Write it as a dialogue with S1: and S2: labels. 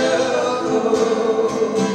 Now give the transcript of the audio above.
S1: shallow